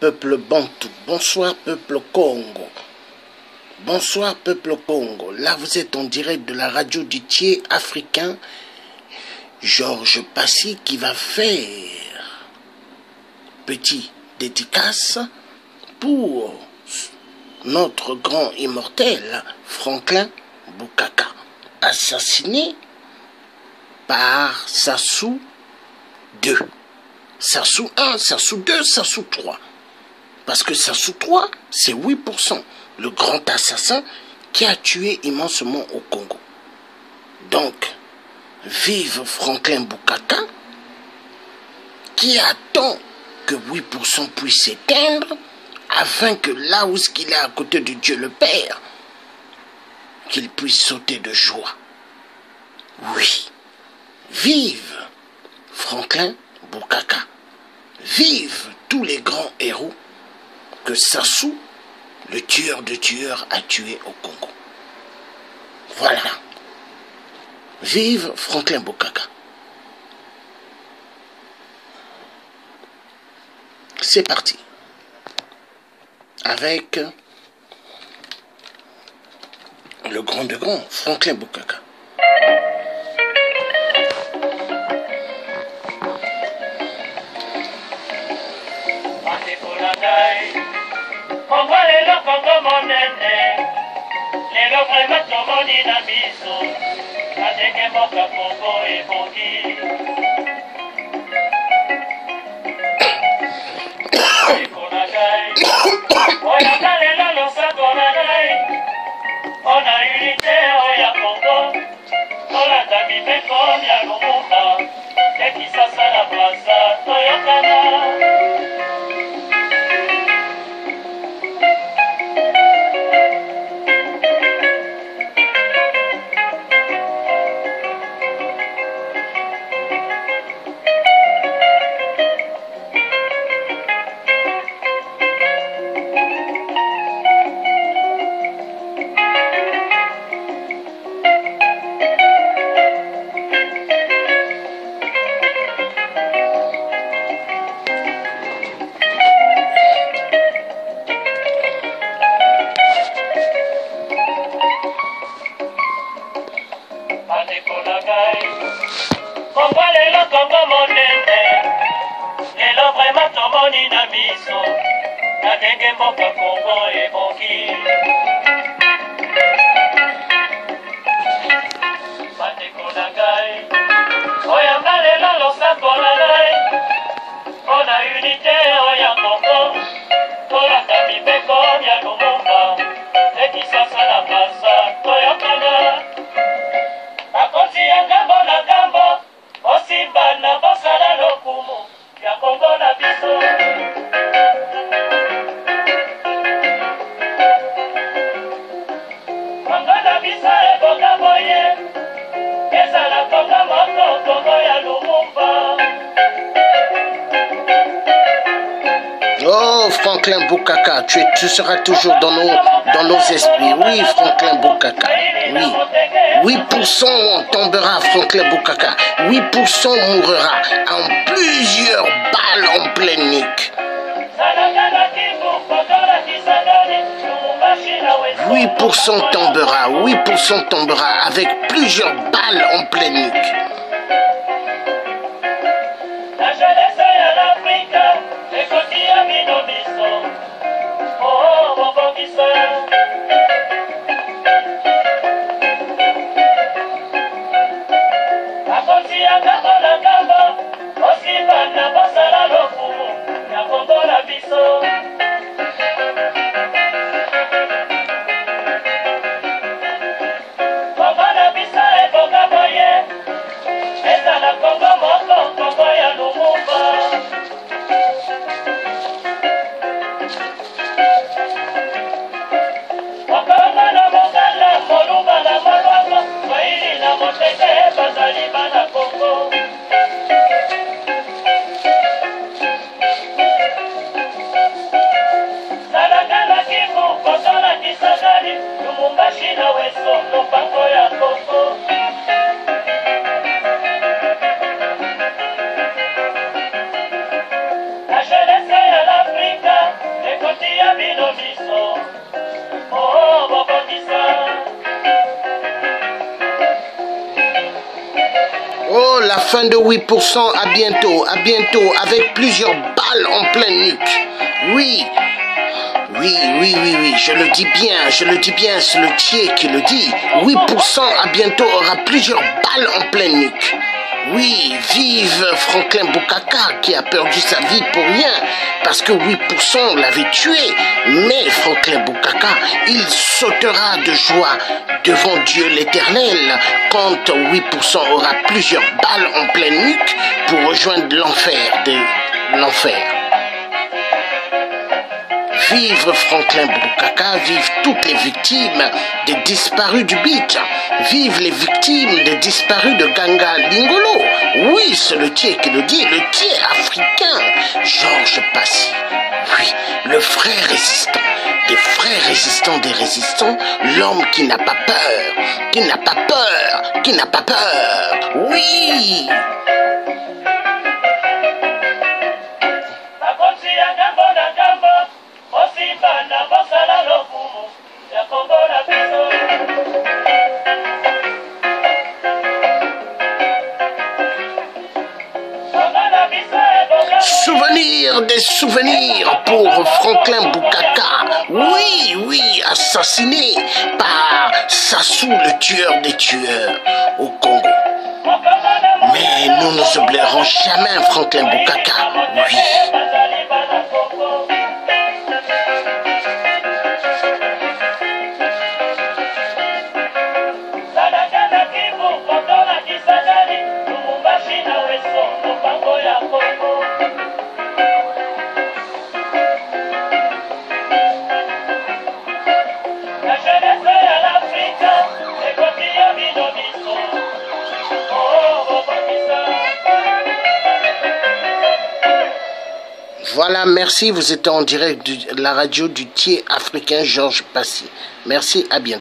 peuple bantou, bonsoir peuple Congo. Bonsoir peuple Congo. Là vous êtes en direct de la radio du tiers africain Georges Passy qui va faire petit dédicace pour notre grand immortel Franklin Bukaka, assassiné par Sassou II. Sassou 1, Sassou 2, Sassou 3. Parce que Sassou 3, c'est 8%, le grand assassin qui a tué immensement au Congo. Donc, vive Franklin Bukaka, qui attend que 8% puisse s'éteindre, afin que là où il est à côté de Dieu le Père, qu'il puisse sauter de joie. Oui, vive Franklin Bukaka. Vive tous les grands héros Sassou, le tueur de tueurs, a tués au Congo. Voilà. Vive Franklin Bukaka. C'est parti. Avec le grand de grand, Franklin Bukaka. koko monene lelo vrema tomoni na miso. Azenge mboka kongo ebongi. Ndenge mboka kongo ebongi bandeko na ngai oyanga lelo losako na ngai. Mpo na unité Oh, Franklin Bukaka, tu, seras toujours dans nos, esprits. Oui, Franklin Bukaka. Oui. 8% on tombera, Franklin Bukaka. 8% mourra en plusieurs balles en pleine nuque. zalaka na kivu kotola kisangani lumumbashi na weso 8% tombera, 8% tombera avec plusieurs balles en pleine nuque. La fin de 8%. À bientôt, à bientôt, avec plusieurs balles en pleine nuque. Oui. Oui, oui, oui, oui, je le dis bien, je le dis bien, c'est le Thier qui le dit. 8% à bientôt aura plusieurs balles en pleine nuque. Oui, vive Franklin Bukaka qui a perdu sa vie pour rien parce que 8% l'avait tué. Mais Franklin Bukaka, il sautera de joie devant Dieu l'éternel quand 8% aura plusieurs balles en pleine nuque pour rejoindre l'enfer de l'enfer. Vive Franklin Bukaka, vive toutes les victimes des disparus du beat. Vive les victimes des disparus de Ganga Lingolo. Oui, c'est le tiers qui le dit, le tiers africain. Georges Passy. Oui, le frère résistant. Des frères résistants des résistants, l'homme qui n'a pas peur, qui n'a pas peur, qui n'a pas peur. Oui. Souvenir des souvenirs pour Franklin Bukaka. Oui, oui, assassiné par Sassou le tueur des tueurs au Congo. Mais nous ne oublierons jamais Franklin Bukaka. Oui. Voilà, merci. Vous êtes en direct de la radio du Thier africain Georges Passy. Merci, à bientôt.